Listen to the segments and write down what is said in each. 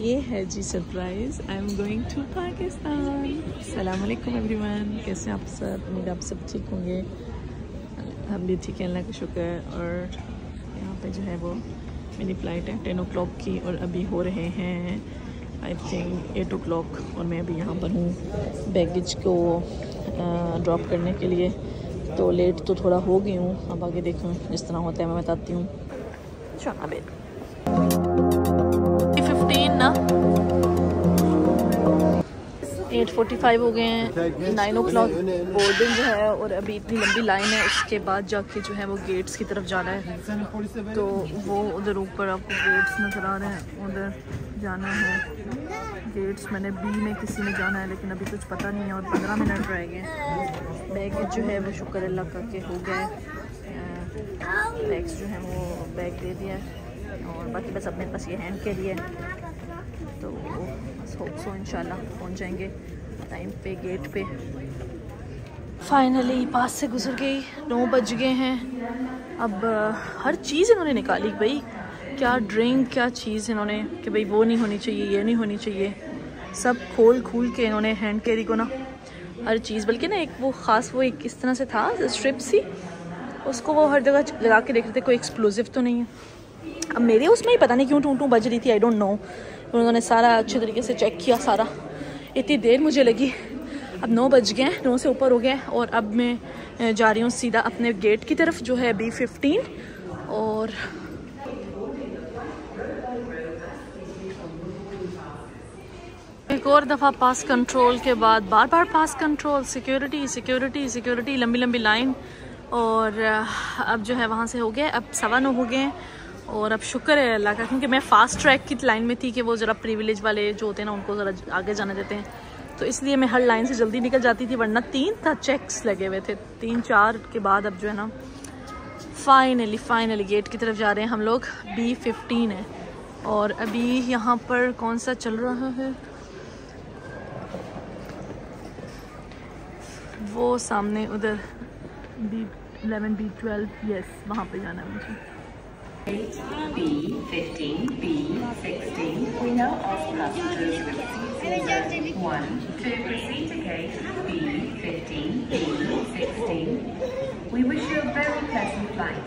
ये है जी surprise I am going to Pakistan सलाम अलैकुम एवरीवन कैसे आप सब? उम्मीद आप सब ठीक होंगे. हम भी ठीक हैं, अल्लाह का शुक्र और यहाँ पे जो है वो मेरी फ़्लाइट है टेन ओ की और अभी हो रहे हैं आई थिंक एट ओ और मैं अभी यहाँ पर हूँ बैगेज को ड्रॉप करने के लिए. तो लेट तो थोड़ा हो गई हूँ. अब आगे देखूँ जिस तरह होता है, मैं बताती हूँ. चलो एट फोर्टी फाइव हो गए हैं नाइन ओ क्लॉक बोर्डिंग जो है और अभी इतनी लंबी लाइन है, उसके बाद जाके जो है वो गेट्स की तरफ़ जाना है। तो वो उधर ऊपर आपको गेट्स नज़र आ रहे हैं, उधर जाना है। गेट्स मैंने बी में किसी में जाना है, लेकिन अभी कुछ पता नहीं है और पंद्रह मिनट रह गए बैग जो है वो शुक्र अल्लाह का के हो गए बैग्स जो है वो बैग दे दिया और बाकी बस अपने पास ये हैंड के लिए तो होप सो इंशाल्लाह पहुँच जाएँगे टाइम पे गेट पे। फाइनली पास से गुजर गई, नौ बज गए हैं। अब हर चीज़ इन्होंने निकाली भाई, क्या ड्रिंक क्या चीज़ इन्होंने, कि भाई वो नहीं होनी चाहिए, ये नहीं होनी चाहिए। सब खोल खोल के इन्होंने हैंड कैरी को ना, हर चीज़, बल्कि ना एक वो ख़ास वो एक इस तरह से था स्ट्रिप सी, उसको वो हर जगह लगा के देख रहे थे, कोई एक्सप्लोजिव तो नहीं है। अब मेरे उसमें ही पता नहीं क्यों टू टू बज रही थी आई डोंट नो उन्होंने सारा अच्छे तरीके से चेक किया सारा। इतनी देर मुझे लगी। अब नौ बज गए नौ से ऊपर हो गए और अब मैं जा रही हूँ सीधा अपने गेट की तरफ़, जो है बी फिफ्टीन और एक और दफ़ा पास कंट्रोल के बाद बार बार pass control security security security लंबी लंबी लाइन और अब जो है वहाँ से हो गए, अब सवा नौ हो गए और अब शुक्र है अल्लाह का, क्योंकि मैं फ़ास्ट ट्रैक की लाइन में थी कि वो ज़रा प्रिविलेज वाले जो होते हैं ना, उनको ज़रा आगे जाने देते हैं। तो इसलिए मैं हर लाइन से जल्दी निकल जाती थी, वरना तीन था चेक्स लगे हुए थे। तीन, चार के बाद अब जो है ना फाइनली फाइनली गेट की तरफ़ जा रहे हैं हम लोग। बी फिफ्टीन है। और अभी यहाँ पर कौन सा चल रहा है? वो सामने उधर B eleven B twelve yes वहाँ पे जाना है मुझे। B, 15, B, 16. We now ask passengers with seats 1 to proceed to gate B, 15, B, 16. We wish you a very pleasant flight.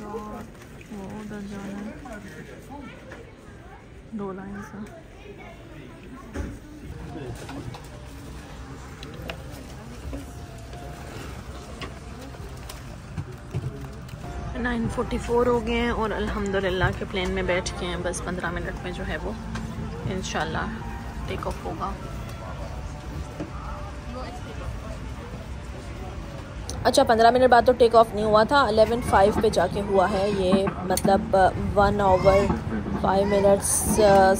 god Oh, the journey Two lines? Nine forty four हो गए हैं और अल्हम्दुलिल्लाह के प्लेन में बैठ के हैं। बस पंद्रह मिनट में जो है वो इन टेक ऑफ़ होगा। अच्छा पंद्रह मिनट बाद तो टेक ऑफ़ नहीं हुआ था। अलेवन फाइव पे जाके हुआ है ये। मतलब one hour five minutes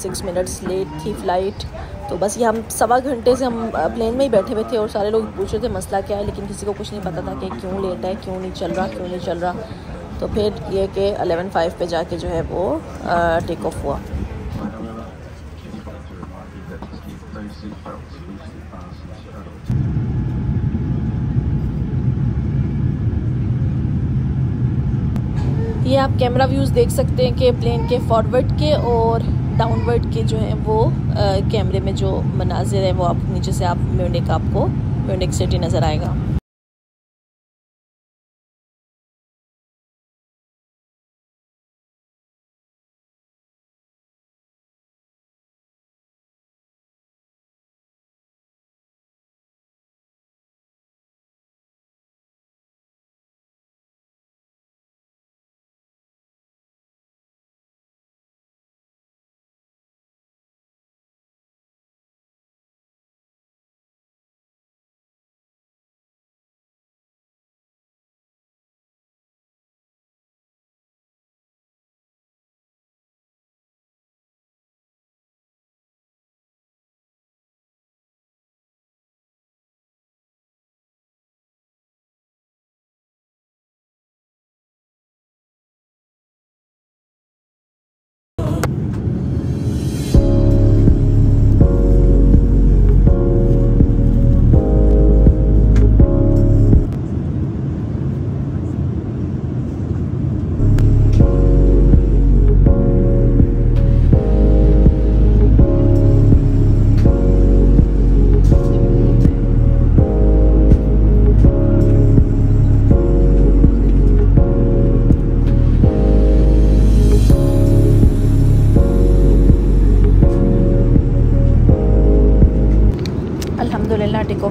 six minutes late थी फ़्लाइट तो बस ये हम सवा घंटे से हम प्लेन में ही बैठे हुए थे और सारे लोग पूछ रहे थे, मसला क्या है? लेकिन किसी को कुछ नहीं पता था कि क्यों लेट है, क्यों नहीं चल रहा, क्यों नहीं चल रहा। तो फिर ये कि अलेवन फाइव पे जाके जो है वो टेक ऑफ़ हुआ। ये आप कैमरा व्यूज़ देख सकते हैं कि प्लेन के फॉरवर्ड के और डाउनवर्ड के जो हैं वो कैमरे में जो मनाजिर है वो आप नीचे से आप म्यूनिक आपको म्यूनिक सिटी नज़र आएगा।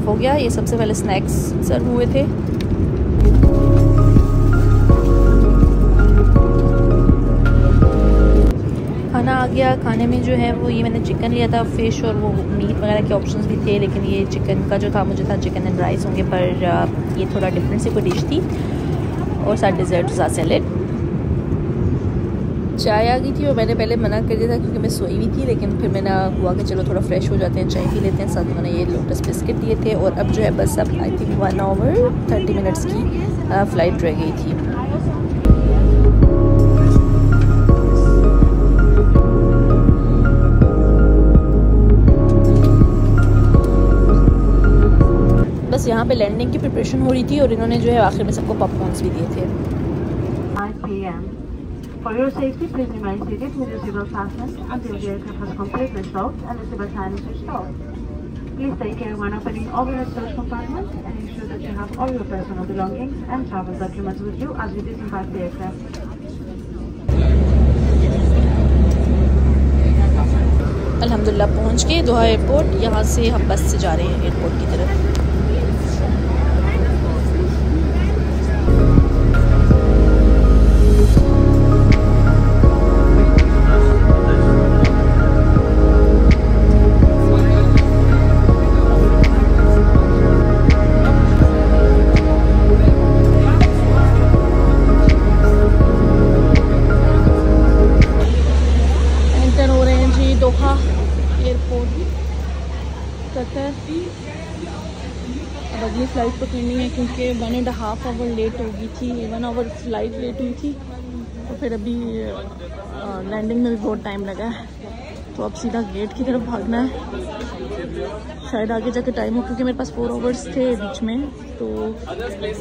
हो गया। ये सबसे पहले स्नैक्स सर्व हुए थे। खाना आ गया। खाने में जो है वो ये मैंने चिकन लिया था फ़िश और वो मीट वगैरह के ऑप्शंस भी थे, लेकिन ये चिकन का जो था, मुझे था चिकन एंड राइस होंगे, पर ये थोड़ा डिफरेंट सी कोई डिश थी। और साथ डिज़र्ट सैलेड चाय आ गई थी और मैंने पहले मना कर दिया था क्योंकि मैं सोई हुई थी, लेकिन फिर मैंने हुआ कि चलो थोड़ा फ्रेश हो जाते हैं, चाय पी लेते हैं। साथ उन्होंने ये लोटस बिस्किट दिए थे और अब जो है बस अब I think one hour thirty minutes की फ़्लाइट रह गई थी। बस यहाँ पे लैंडिंग की प्रिपरेशन हो रही थी और इन्होंने जो है आखिर में सबको पॉपकॉर्न्स भी दिए थे। For your safety, please remain seated with your seatbelt fastened until the aircraft has completely stopped and the seatbelt sign is off. Please take care when opening overhead storage compartments and ensure that you have all your personal belongings and travel documents with you as we disembark the aircraft. अल्हम्दुलिल्लाह पहुँच गए दोहा airport यहाँ से हम बस से जा रहे हैं एयरपोर्ट की तरफ़ क्योंकि one and half hour late हो गई थी वन आवर फ़्लाइट लेट हुई थी तो फिर अभी लैंडिंग में भी बहुत टाइम लगा है। तो अब सीधा गेट की तरफ़ भागना है। शायद आगे जाके टाइम हो, क्योंकि मेरे पास फोर आवर्स थे बीच में तो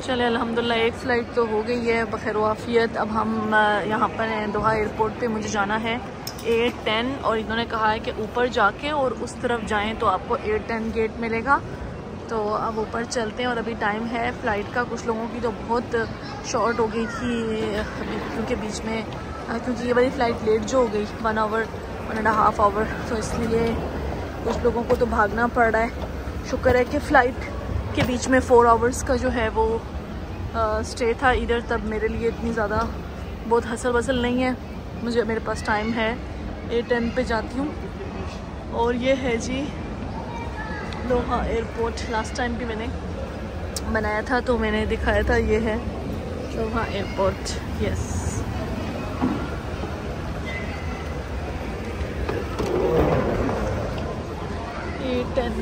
चले, अल्हम्दुलिल्लाह, एक फ़्लाइट तो हो गई है, बखैर वाफ़ियत। अब हम यहाँ पर हैं, दोहा एयरपोर्ट पे, मुझे जाना है एट टेन और इन्होंने कहा है कि ऊपर जाके और उस तरफ़ जाएँ तो आपको एट टेन गेट मिलेगा। तो अब ऊपर चलते हैं और अभी टाइम है फ़्लाइट का। कुछ लोगों की तो बहुत शॉर्ट हो गई थी क्योंकि बीच में क्योंकि ये वाली फ़्लाइट लेट जो हो गई one hour one and half hour तो इसलिए कुछ लोगों को तो भागना पड़ रहा है। शुक्र है कि फ़्लाइट के बीच में फ़ोर आवर्स का जो है वो आ, स्टे था। इधर तब मेरे लिए इतनी ज़्यादा बहुत हसल वसल नहीं है। मुझे मेरे पास टाइम है। ए टेन पे जाती हूँ। और ये है जी दोहा एयरपोर्ट लास्ट टाइम भी मैंने बनाया था तो मैंने दिखाया था, ये है Doha airport yes ten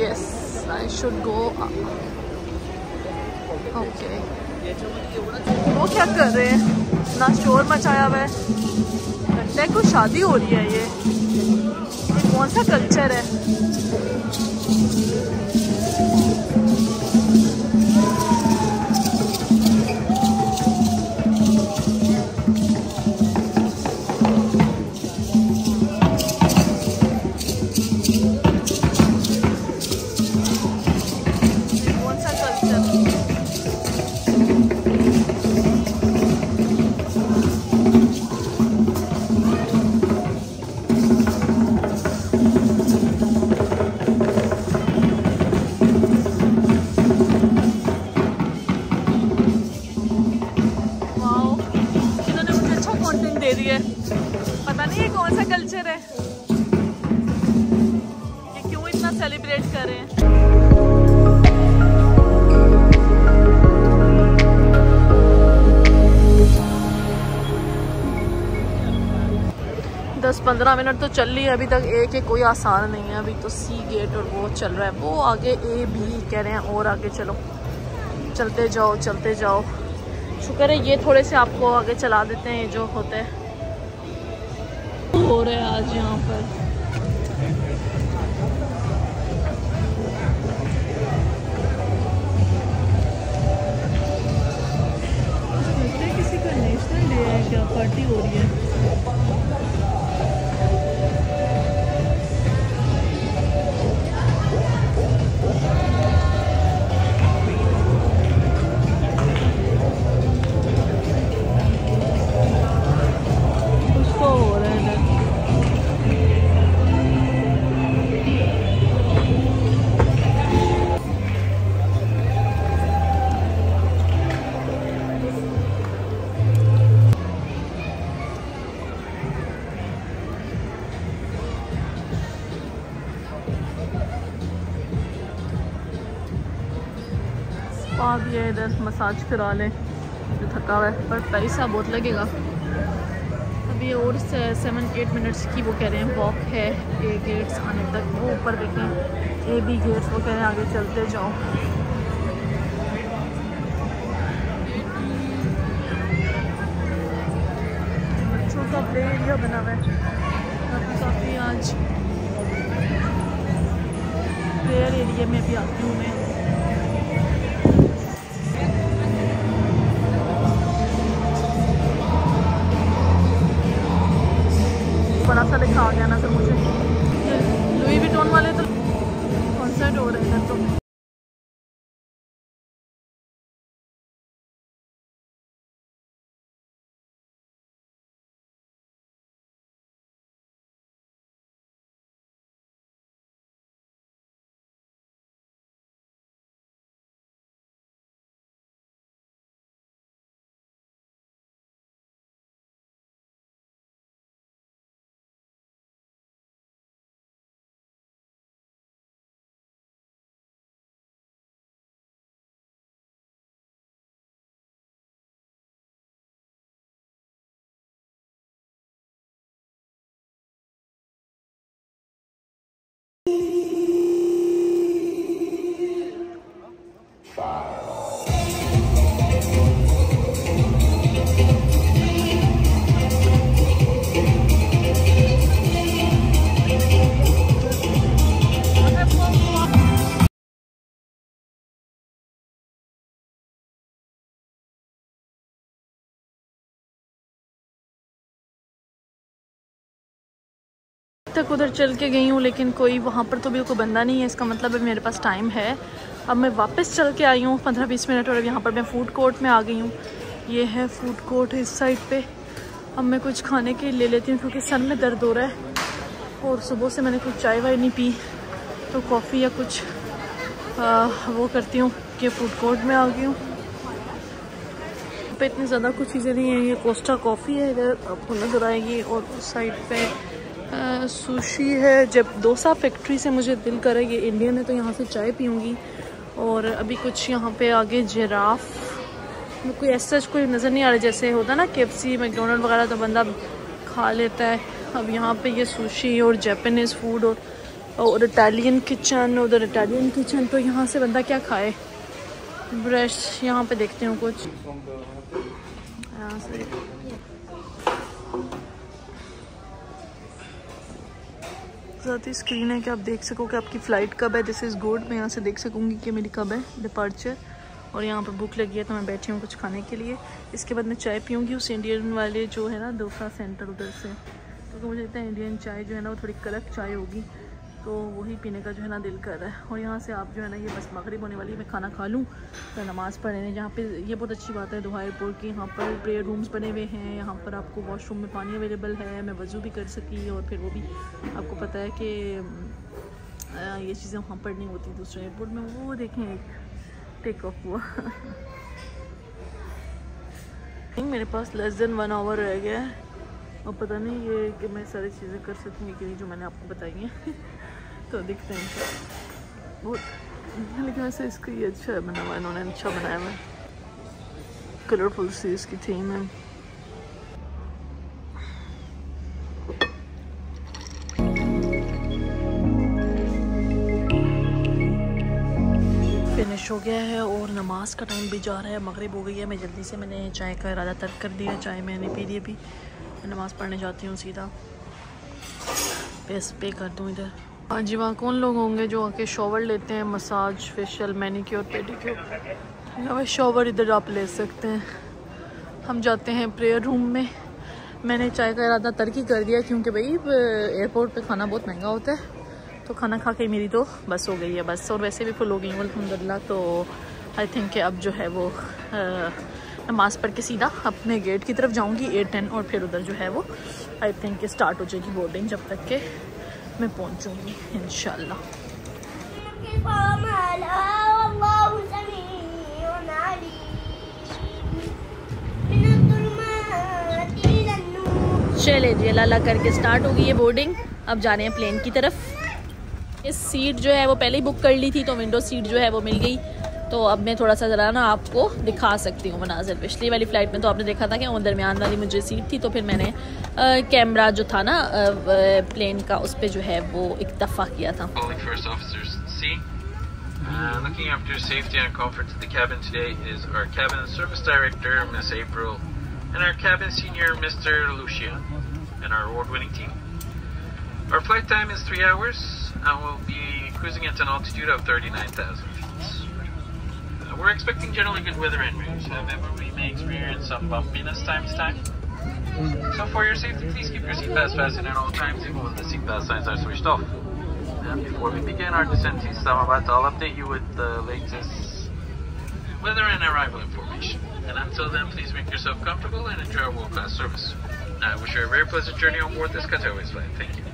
yes I should go okay वो क्या कर रहे हैं? ना शोर मचाया हुआ है। शादी हो रही है ये। कौन सा कल्चर है? दस पंद्रह मिनट तो चल रही है, अभी तक ए के कोई आसान नहीं है। अभी तो सी गेट और वो चल रहा है। वो आगे ए बी कह रहे हैं, और आगे चलो। चलते जाओ चलते जाओ। शुक्र है ये थोड़े से आपको आगे चला देते हैं, ये जो होते हैं। हो रहा है आज यहाँ पर। आप ये इधर मसाज करा लें। जो थका हुआ है, पर पैसा बहुत लगेगा। अभी और सेवन एट मिनट्स की वो कह रहे हैं वॉक है ए गेट्स आने तक। वो ऊपर देखें ए बी गेट्स वो कह रहे हैं, आगे चलते जाओ। बच्चों का प्ले एरिया बना हुआ है। काफ़ी आज। प्लेयर एरिया में भी आती हूँ मैं। सा लिखा आ तक उधर चल के गई हूँ लेकिन कोई वहाँ पर तो बिल्कुल बंदा नहीं है। इसका मतलब है मेरे पास टाइम है। अब मैं वापस चल के आई हूँ पंद्रह बीस मिनट और अब यहाँ पर मैं फ़ूड कोर्ट में आ गई हूँ। ये है फ़ूड कोर्ट इस साइड पे। अब मैं कुछ खाने के ले लेती हूँ क्योंकि सर में दर्द हो रहा है। और सुबह से मैंने कुछ चाय वाय नहीं पी तो कॉफ़ी या कुछ आ, वो करती हूँ कि फ़ूड कोर्ट में आ गई हूँ। पे इतनी ज़्यादा कुछ चीज़ें नहीं हैं। ये कोस्टा कॉफ़ी है इधर आपको नज़र आएगी और उस साइड पे सुशी है। जब डोसा फैक्ट्री से मुझे दिल करे ये इंडियन है तो यहाँ से चाय पीऊँगी और अभी कुछ यहाँ पे आगे जिराफ कोई ऐसा कोई नज़र नहीं आ रहा। जैसे होता ना के सी मैकडोनल्ड वगैरह तो बंदा खा लेता है। अब यहाँ पे ये सुशी और जापानीज़ फ़ूड और और इटालियन किचन उधर इटालियन किचन तो यहाँ से बंदा क्या खाए? ब्रश यहाँ पे देखते हूँ कुछ। यहाँ से ज़्यादा स्क्रीन है कि आप देख सको कि आपकी फ़्लाइट कब है। दिस इज़ गुड मैं यहाँ से देख सकूँगी कि मेरी कब है। डिपार्चर और यहाँ पर भूख लगी है तो मैं बैठी हूँ कुछ खाने के लिए। इसके बाद मैं चाय पीऊँगी। उस इंडियन वाले जो है ना, दोसा सेंटर उधर से। क्योंकि तो मुझे लगता है इंडियन चाय जो है ना, वो थोड़ी कड़क चाय होगी। तो वही पीने का जो है ना दिल कर रहा है। और यहाँ से आप जो है ना, ये बस मगरब होने वाली मैं खाना खा लूँ तो नमाज़ पढ़ने जहाँ पे ये बहुत अच्छी बात है एयरपोर्ट की यहाँ पर प्रेयर रूम्स बने हुए हैं। यहाँ पर आपको वॉशरूम में पानी अवेलेबल है, मैं वज़ू भी कर सकी और फिर वो भी आपको पता है कि ये चीज़ें वहाँ पर नहीं होती, दूसरे एयरपोर्ट में। वो देखें एक टेक ऑफ़ हुआ। मेरे पास लेस देन वन आवर रह गया है। और पता नहीं ये कि मैं सारी चीज़ें कर सकूँगी कि नहीं, जो मैंने आपको बताई हैं। तो दिखते हैं। बहुत लेकिन वैसे इसका ये अच्छा बना हुआ इन्होंने अच्छा बनाया हुआ कलरफुल सी इसकी थीम है। फिनिश हो गया है और नमाज़ का टाइम भी जा रहा है। मगरिब हो गई है। मैं जल्दी से मैंने चाय का इरादा तर्क कर दिया। चाय मैंने पी ली अभी। मैं नमाज़ पढ़ने जाती हूँ सीधा। पैसे पे कर दूँ इधर। हाँ जी, वहाँ कौन लोग होंगे जो आके शॉवर लेते हैं मसाज फेशियल मैनिक्योर पेडिक्योर या शॉवर इधर आप ले सकते हैं। हम जाते हैं प्रेयर रूम में। मैंने चाय का इरादा तरक्की कर दिया क्योंकि भाई एयरपोर्ट पे खाना बहुत महँगा होता है। तो खाना खा के मेरी तो बस हो गई है बस। और वैसे भी फुल हो गई अलहमदिल्ला तो आई थिंक अब जो है वो नमाज़ पढ़ के सीधा अपने गेट की तरफ़ जाऊँगी एट टेन और फिर उधर जो है वो आई थिंक स्टार्ट हो जाएगी बोर्डिंग जब तक के। मैं पहुंचूँगी इनशाला चले जी लाला करके स्टार्ट होगी ये बोर्डिंग अब जा रहे हैं प्लेन की तरफ़। इस सीट जो है वो पहले ही बुक कर ली थी तो विंडो सीट जो है वो मिल गई। तो अब मैं थोड़ा सा ज़रा ना आपको दिखा सकती हूँ मनाजिर पिछली वाली फ़्लाइट में तो आपने देखा था कि वो दरमियान वाली मुझे सीट थी तो फिर मैंने कैमरा जो था ना आ, प्लेन का उस पर जो है वो एक किया था Uh, looking after safety and comfort of the cabin today is our cabin service director, Miss April, and our cabin senior, Mr. Lucian, and our award-winning team. Our flight time is three hours, and we'll be cruising at an altitude of 39,000 we're expecting generally good weather en route. However, we may experience some bumpiness time to time. So for your safety, please keep your seatbelts fastened at all times even when the seatbelt signs are switched off. And before we begin our descent to Islamabad, I'll update you with the latest weather and arrival information. And until then, please make yourself comfortable and enjoy our world-class service. I wish you a very pleasant journey on board this Qatar Airways flight. Thank you.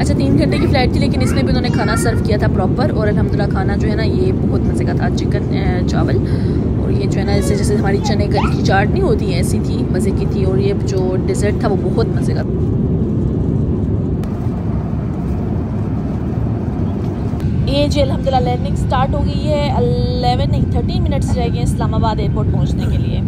अच्छा तीन घंटे की flight थी लेकिन इसमें भी उन्होंने खाना सर्व किया था प्रॉपर और अलहमदिल्ला खाना जो है ना ये बहुत मज़े का था चिकन चावल और ये जो है ना, जैसे जैसे हमारी चने करी की चाट नहीं होती है, ऐसी थी, मज़े की थी, और ये जो डिज़र्ट था, वो बहुत मज़े का ये जी अलहमदिल्ला लैंडिंग स्टार्ट हो गई है अलेवन नहीं थर्टीन मिनट्स रह गए इस्लामाबाद एयरपोर्ट पहुँचने के लिए।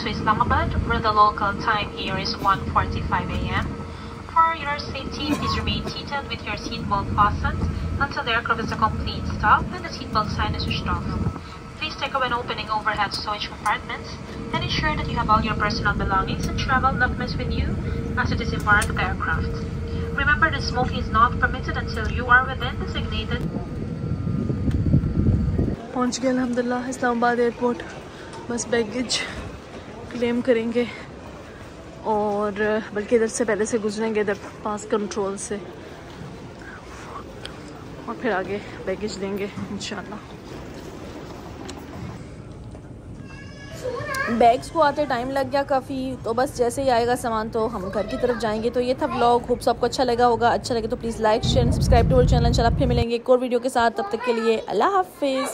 to Islamabad, where the local time here is 1.45 a.m. For your safety, please remain seated with your seatbelt fastened until the aircraft is a complete stop and the seatbelt sign is switched off. Please take away opening overhead storage compartments and ensure that you have all your personal belongings and travel documents with you as you disembark the aircraft. Remember that smoking is not permitted until you are within designated. पहुंच गए अल्हम्दुलिल्लाह Islamabad airport बस baggage Claim करेंगे और, बल्कि इधर से पहले से गुजरेंगे, इधर पास कंट्रोल से। और फिर आगे बैगेज लेंगे इंशाल्लाह। बैग्स को आते टाइम लग गया काफ़ी तो बस जैसे ही आएगा सामान तो हम घर की तरफ़ जाएँगे। तो ये था ब्लॉग होप्स सबको अच्छा लगा होगा। अच्छा लगे तो please like share subscribe to channel चल फिर मिलेंगे एक और वीडियो के साथ। तब तक के लिए अल्लाह हाफिज़